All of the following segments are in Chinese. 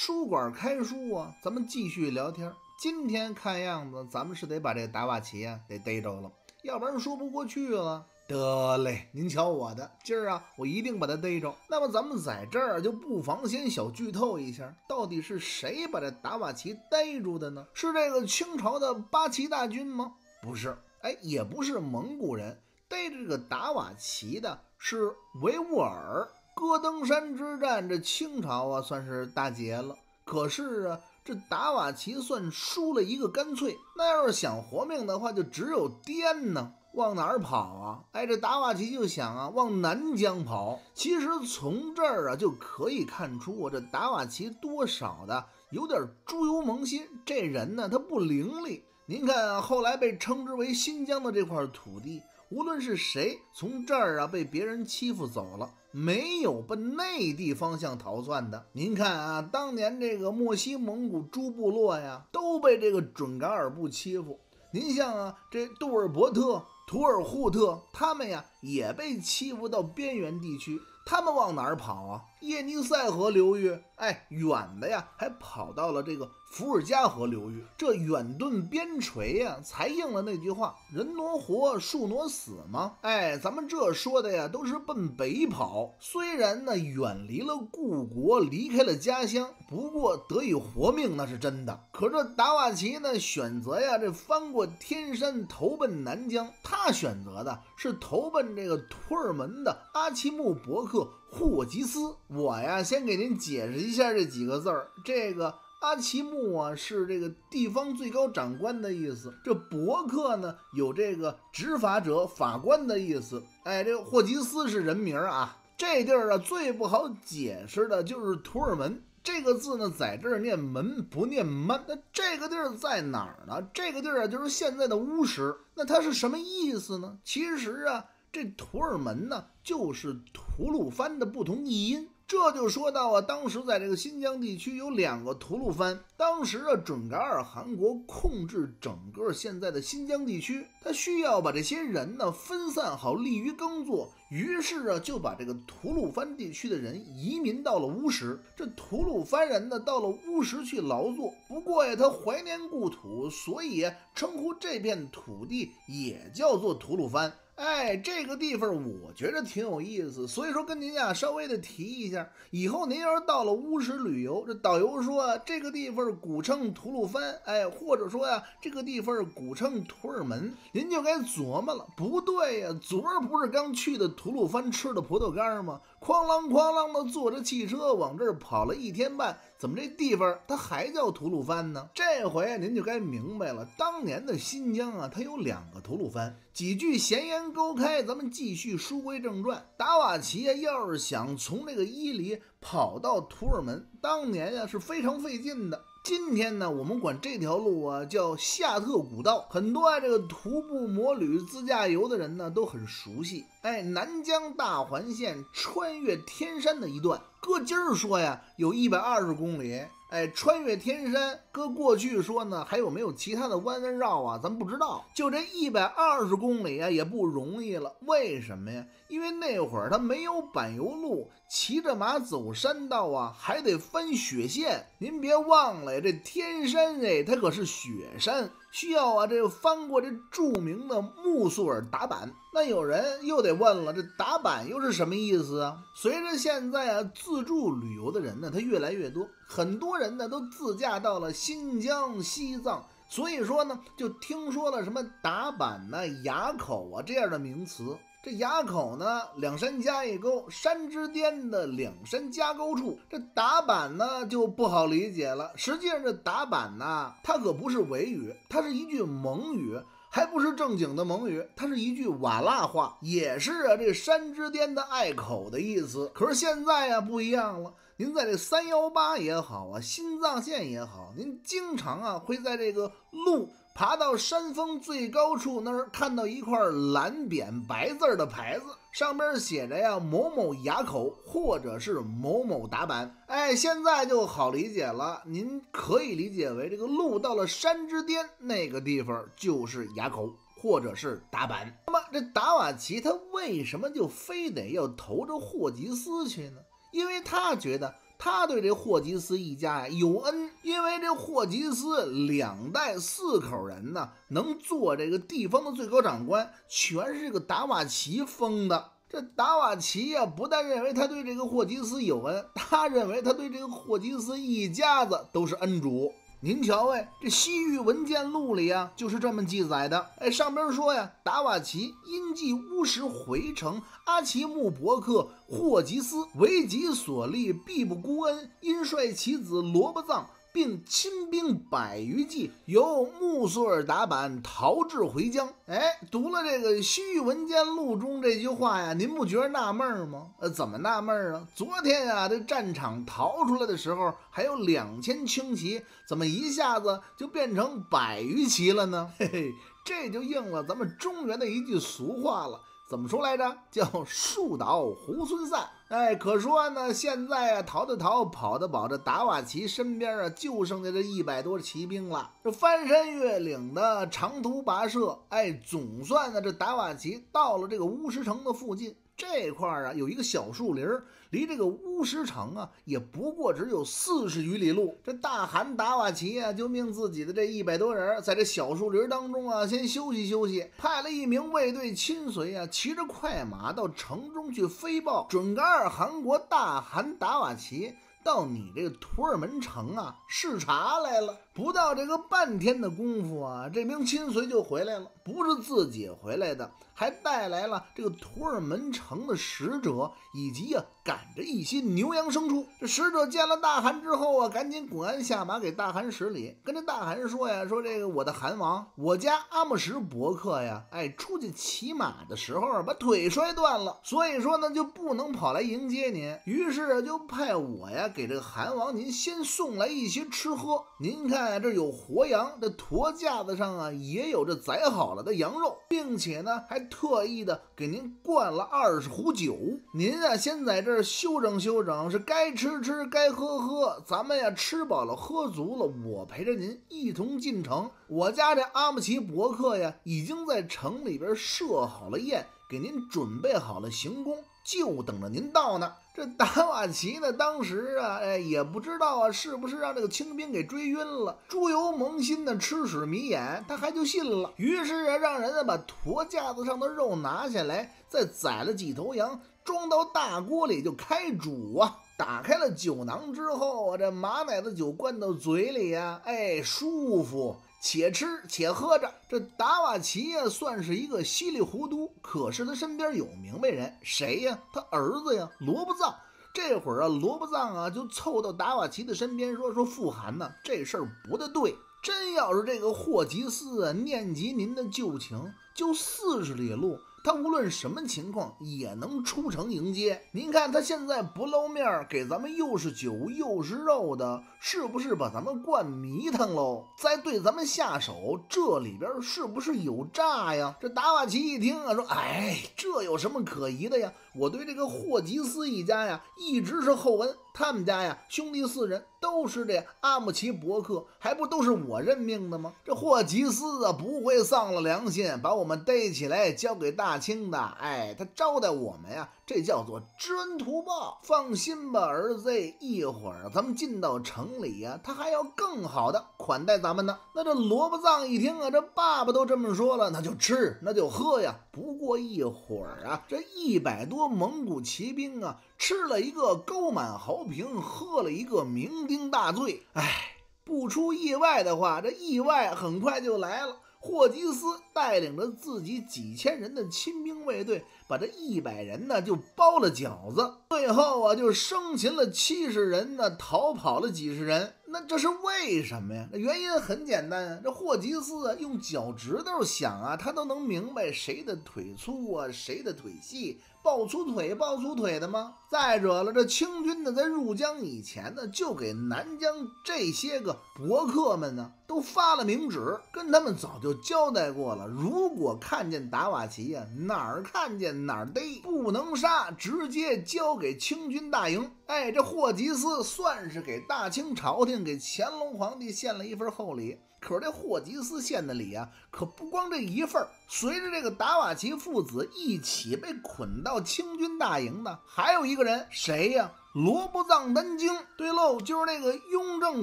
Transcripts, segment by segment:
书馆开书啊，咱们继续聊天。今天看样子，咱们是得把这达瓦齐啊得逮着了，要不然说不过去了。得嘞，您瞧我的，今儿啊，我一定把他逮着。那么咱们在这儿就不妨先小剧透一下，到底是谁把这达瓦齐逮住的呢？是这个清朝的八旗大军吗？不是，哎，也不是蒙古人。逮着这个达瓦齐的是维吾尔。戈登山之战，这清朝啊算是大捷了。可是啊，这达瓦齐算输了一个干脆。那要是想活命的话，就只有颠呢。往哪儿跑啊？哎，这达瓦齐就想啊，往南疆跑。其实从这儿啊就可以看出，啊，这达瓦齐多少的有点猪油蒙心。这人呢，他不伶俐。您看啊，后来被称之为新疆的这块土地，无论是谁从这儿啊被别人欺负走了，没有奔内地方向逃窜的。您看啊，当年这个墨西蒙古诸部落呀，都被这个准噶尔部欺负。您像啊，这杜尔伯特。图尔扈特他们呀也被欺负到边缘地区，他们往哪儿跑啊？叶尼塞河流域，哎，远的呀还跑到了这个伏尔加河流域，这远遁边陲呀，才应了那句话：人挪活，树挪死吗？哎，咱们这说的呀都是奔北跑，虽然呢远离了故国，离开了家乡，不过得以活命那是真的。可这达瓦齐呢选择呀这翻过天山投奔南疆，他。选择的是投奔这个图尔门的阿奇木伯克霍吉斯。我呀，先给您解释一下这几个字儿。这个阿奇木啊，是这个地方最高长官的意思；这伯克呢，有这个执法者、法官的意思。哎，这个霍吉斯是人名啊。这地儿啊，最不好解释的就是图尔门。这个字呢，在这儿念门不念曼。那这个地儿在哪儿呢？这个地儿啊，就是现在的乌什。那它是什么意思呢？其实啊，这图尔门呢，就是吐鲁番的不同译音。这就说到啊，当时在这个新疆地区有两个吐鲁番。当时啊，准噶尔汗国控制整个现在的新疆地区，他需要把这些人呢分散好，利于耕作。于是啊，就把这个吐鲁番地区的人移民到了乌什。这吐鲁番人呢，到了乌什去劳作。不过呀，他怀念故土，所以称呼这片土地也叫做吐鲁番。哎，这个地方我觉着挺有意思，所以说跟您呀稍微的提一下。以后您要是到了乌什旅游，这导游说这个地方古称吐鲁番，哎，或者说呀这个地方古称图尔门，您就该琢磨了。不对呀，昨儿不是刚去的吐鲁番吃的葡萄干吗？哐啷哐啷的坐着汽车往这儿跑了一天半，怎么这地方它还叫吐鲁番呢？这回您就该明白了，当年的新疆啊，它有两个吐鲁番。几句闲言勾开，咱们继续书归正传。达瓦齐呀，要是想从这个伊犁跑到图尔门，当年呀是非常费劲的。今天呢，我们管这条路啊叫夏特古道，很多啊这个徒步、摩旅、自驾游的人呢都很熟悉。哎，南疆大环线穿越天山的一段，搁今儿说呀，有一百二十公里。哎，穿越天山，搁过去说呢，还有没有其他的弯弯绕啊？咱不知道。就这一百二十公里啊，也不容易了。为什么呀？因为那会儿他没有柏油路，骑着马走山道啊，还得翻雪线。您别忘了呀，这天山哎，它可是雪山。需要啊，这翻过这著名的木苏尔打板。那有人又得问了，这打板又是什么意思啊？随着现在啊自助旅游的人呢，他越来越多，很多人呢都自驾到了新疆、西藏，所以说呢，就听说了什么打板呐、垭口啊这样的名词。这垭口呢，两山加一沟，山之巅的两山夹沟处。这打板呢就不好理解了。实际上，这打板呢，它可不是维语，它是一句蒙语，还不是正经的蒙语，它是一句瓦剌话，也是啊这山之巅的隘口的意思。可是现在呀不一样了，您在这三幺八也好啊，新藏线也好，您经常啊会在这个路。爬到山峰最高处那儿，看到一块蓝匾白字儿的牌子，上边写着呀某某垭口，或者是某某达坂。哎，现在就好理解了，您可以理解为这个路到了山之巅那个地方就是垭口，或者是达坂。那么这达瓦齐他为什么就非得要投着霍吉斯去呢？因为他觉得他对这霍吉斯一家呀有恩，因为这霍吉斯两代四口人呢，能做这个地方的最高长官，全是这个达瓦奇封的。这达瓦奇呀，不但认为他对这个霍吉斯有恩，他认为他对这个霍吉斯一家子都是恩主。您瞧，哎，这《西域文件录》里啊，就是这么记载的。哎，上边说呀，达瓦齐因继乌什回城，阿奇木伯克霍吉斯为己所利，必不孤恩，因率其子罗伯藏。并亲兵百余骑，由穆苏尔达版逃至回疆。哎，读了这个《西域文件录》中这句话呀，您不觉得纳闷吗？呃，怎么纳闷啊？昨天啊，这战场逃出来的时候还有两千轻骑，怎么一下子就变成百余骑了呢？嘿嘿，这就应了咱们中原的一句俗话了。怎么说来着？叫树倒猢狲散。哎，可说呢，现在啊，逃的逃，跑的跑，这达瓦齐身边啊，就剩下这一百多骑兵了。这翻山越岭的长途跋涉，哎，总算呢，这达瓦齐到了这个乌石城的附近。这块儿啊，有一个小树林儿，离这个乌石城啊，也不过只有四十余里路。这大汗达瓦齐啊，就命自己的这一百多人，在这小树林当中啊，先休息休息，派了一名卫队亲随啊，骑着快马到城中去飞报准噶尔汗国大汗达瓦齐。到你这个图尔门城啊视察来了，不到这个半天的功夫啊，这名亲随就回来了。不是自己回来的，还带来了这个图尔门城的使者，以及呀赶着一些牛羊牲畜。这使者见了大汗之后啊，赶紧滚鞍下马给大汗施礼，跟这大汗说呀：“说这个我的汗王，我家阿木什伯克呀，哎，出去骑马的时候把腿摔断了，所以说呢就不能跑来迎接您。于是就派我呀。”给这个韩王，您先送来一些吃喝。您看，这有活羊，这驼架子上啊也有这宰好了的羊肉，并且呢还特意的给您灌了二十壶酒。您啊先在这儿休整休整，是该吃吃，该喝喝。咱们呀吃饱了喝足了，我陪着您一同进城。我家这阿木奇伯克呀，已经在城里边设好了宴，给您准备好了行宫，就等着您到呢。这达瓦齐呢，当时啊，哎，也不知道啊，是不是让这个清兵给追晕了？猪油蒙心的吃屎迷眼，他还就信了。于是啊，让人家把驼架子上的肉拿下来，再宰了几头羊，装到大锅里就开煮啊。打开了酒囊之后啊，这马奶子酒灌到嘴里呀，哎，舒服。且吃且喝着，这达瓦齐呀，算是一个稀里糊涂。可是他身边有明白人，谁呀？他儿子呀，罗卜藏。这会儿啊，罗卜藏啊，就凑到达瓦齐的身边说：“说富汗呐，这事儿不大对。真要是这个霍吉斯啊，念及您的旧情，就四十里路。”他无论什么情况也能出城迎接。您看他现在不露面，给咱们又是酒又是肉的，是不是把咱们灌迷腾喽？再对咱们下手，这里边是不是有诈呀？这达瓦奇一听啊，说：“哎，这有什么可疑的呀？我对这个霍吉斯一家呀，一直是厚恩。他们家呀，兄弟四人都是这阿姆奇伯克，还不都是我任命的吗？这霍吉斯啊，不会丧了良心，把我们逮起来交给大。”大清的，哎，他招待我们呀，这叫做知恩图报。放心吧，儿子，一会儿咱们进到城里呀，他还要更好的款待咱们呢。那这萝卜藏一听啊，这爸爸都这么说了，那就吃，那就喝呀。不过一会儿啊，这一百多蒙古骑兵啊，吃了一个高满豪平，喝了一个酩酊大醉。哎，不出意外的话，这意外很快就来了。霍吉斯带领着自己几千人的亲兵卫队，把这一百人呢就包了饺子，最后啊就生擒了七十人呢，逃跑了几十人。那这是为什么呀？那原因很简单啊，这霍吉斯啊用脚趾头想啊，他都能明白谁的腿粗啊，谁的腿细。抱粗腿，抱粗腿的吗？再者了，这清军呢，在入江以前呢，就给南疆这些个伯克们呢，都发了明旨，跟他们早就交代过了。如果看见达瓦齐呀，哪儿看见哪儿逮，不能杀，直接交给清军大营。哎，这霍吉斯算是给大清朝廷、给乾隆皇帝献了一份厚礼。可是这霍吉斯献的礼啊，可不光这一份儿。随着这个达瓦齐父子一起被捆到清军大营的，还有一个人，谁呀？罗卜藏丹经。对喽，就是那个雍正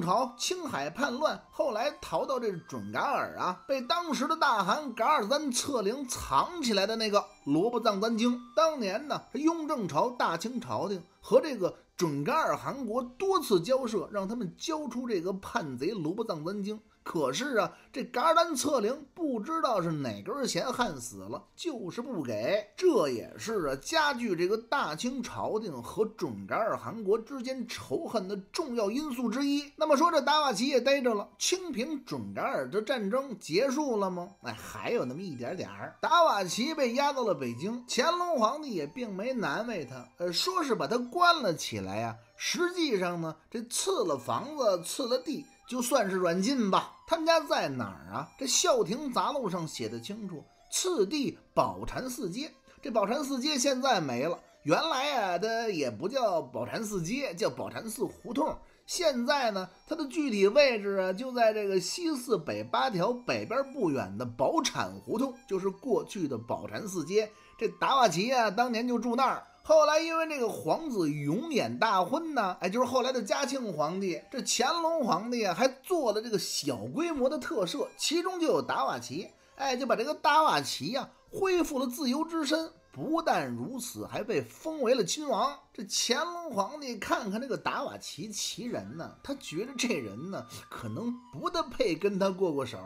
朝青海叛乱，后来逃到这准噶尔啊，被当时的大汗噶尔丹策凌藏起来的那个罗卜藏丹经。当年呢，雍正朝大清朝廷和这个准噶尔汗国多次交涉，让他们交出这个叛贼罗卜藏丹经。可是啊，这噶尔丹策灵不知道是哪根弦焊死了，就是不给。这也是啊，加剧这个大清朝廷和准噶尔汗国之间仇恨的重要因素之一。那么说，这达瓦齐也逮着了，清平准噶尔的战争结束了吗？哎，还有那么一点点儿。达瓦齐被押到了北京，乾隆皇帝也并没难为他，呃，说是把他关了起来呀。实际上呢，这赐了房子，赐了地。就算是软禁吧。他们家在哪儿啊？这《孝亭杂录》上写的清楚，次第宝禅寺街。这宝禅寺街现在没了，原来啊，它也不叫宝禅寺街，叫宝禅寺胡同。现在呢，它的具体位置啊，就在这个西四北八条北边不远的宝禅胡同，就是过去的宝禅寺街。这达瓦齐啊，当年就住那儿。后来因为这个皇子永琰大婚呢，哎，就是后来的嘉庆皇帝，这乾隆皇帝啊，还做了这个小规模的特赦，其中就有达瓦齐，哎，就把这个达瓦齐呀恢复了自由之身。不但如此，还被封为了亲王。这乾隆皇帝看看这个达瓦齐齐人呢，他觉得这人呢可能不得配跟他过过手，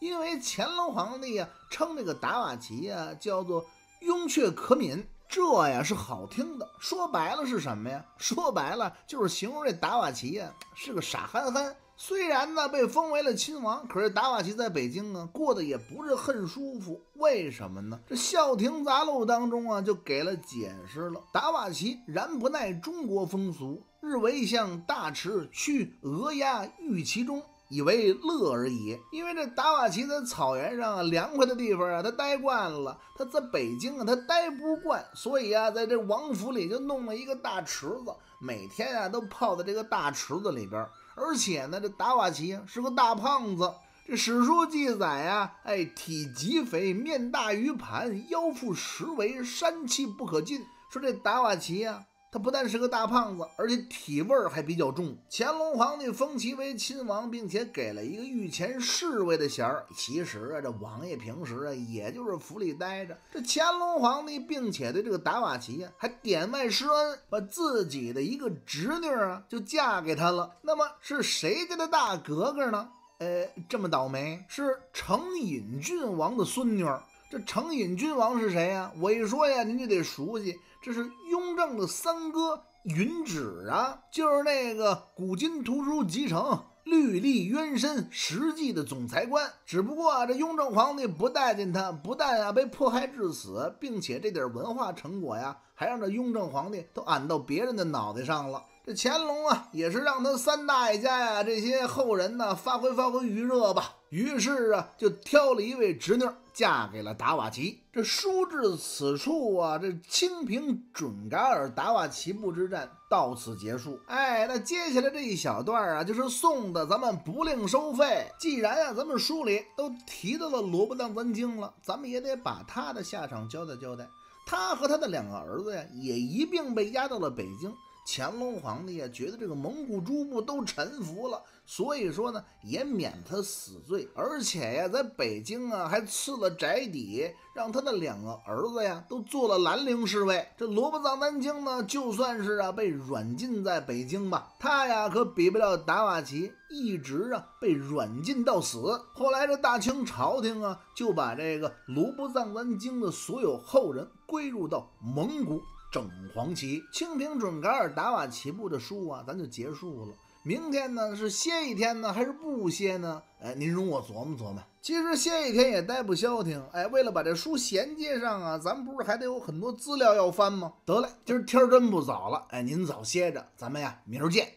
因为乾隆皇帝呀称这个达瓦齐呀叫做雍却可敏。这呀是好听的，说白了是什么呀？说白了就是形容这达瓦齐呀是个傻憨憨。虽然呢被封为了亲王，可是达瓦齐在北京啊过得也不是很舒服。为什么呢？这《孝亭杂录》当中啊就给了解释了。达瓦齐然不耐中国风俗，日为向大池去鹅鸭浴其中。以为乐而已，因为这达瓦齐在草原上啊，凉快的地方啊，他待惯了；他在北京啊，他待不惯，所以啊，在这王府里就弄了一个大池子，每天啊都泡在这个大池子里边。而且呢，这达瓦齐是个大胖子。这史书记载啊，哎，体极肥，面大于盘，腰腹实围，山气不可进。说这达瓦齐呀。他不但是个大胖子，而且体味儿还比较重。乾隆皇帝封其为亲王，并且给了一个御前侍卫的衔儿。其实啊，这王爷平时啊，也就是府里待着。这乾隆皇帝，并且对这个达瓦齐呀，还点外施恩，把自己的一个侄女啊，就嫁给他了。那么是谁家的大格格呢？呃，这么倒霉，是成瘾郡王的孙女儿。这成隐君王是谁呀？我一说呀，您就得熟悉。这是雍正的三哥允祉啊，就是那个古今图书集成、律历渊深、实际的总裁官。只不过，这雍正皇帝不待见他，不但啊被迫害致死，并且这点文化成果呀，还让这雍正皇帝都安到别人的脑袋上了。这乾隆啊，也是让他三大爷家呀这些后人呢发挥发挥余热吧。于是啊，就挑了一位侄女嫁给了达瓦齐。这书至此处啊，这清平准噶尔达瓦齐部之战到此结束。哎，那接下来这一小段啊，就是送的，咱们不另收费。既然啊，咱们书里都提到了罗布藏三经了，咱们也得把他的下场交代交代。他和他的两个儿子呀，也一并被押到了北京。乾隆皇帝啊，觉得这个蒙古诸部都臣服了，所以说呢，也免他死罪，而且呀，在北京啊，还赐了宅邸，让他的两个儿子呀，都做了兰陵侍卫。这罗卜藏南京呢，就算是啊被软禁在北京吧，他呀可比不了达瓦齐，一直啊被软禁到死。后来这大清朝廷啊，就把这个罗卜藏南京的所有后人归入到蒙古。整黄旗，清平准噶尔达瓦齐部的书啊，咱就结束了。明天呢是歇一天呢，还是不歇呢？哎，您容我琢磨琢磨。其实歇一天也待不消停。哎，为了把这书衔接上啊，咱不是还得有很多资料要翻吗？得嘞，今儿天真不早了。哎，您早歇着，咱们呀明儿见。